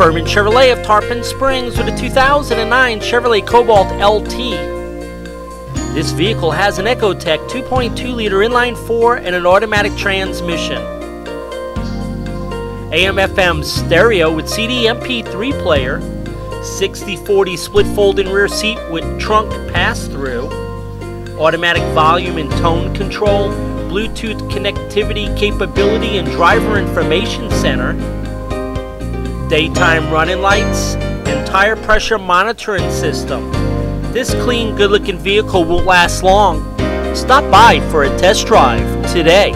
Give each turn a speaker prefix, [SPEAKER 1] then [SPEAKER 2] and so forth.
[SPEAKER 1] Ferman Chevrolet of Tarpon Springs with a 2009 Chevrolet Cobalt LT. This vehicle has an Ecotec 2.2 liter inline 4 and an automatic transmission. AM FM stereo with CD MP3 player, 60 40 split fold in rear seat with trunk pass through, automatic volume and tone control, Bluetooth connectivity capability and driver information center, daytime running lights, and tire pressure monitoring system. This clean, good looking vehicle won't last long. Stop by for a test drive today.